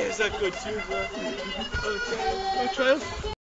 is a good tuber. Okay, we'll try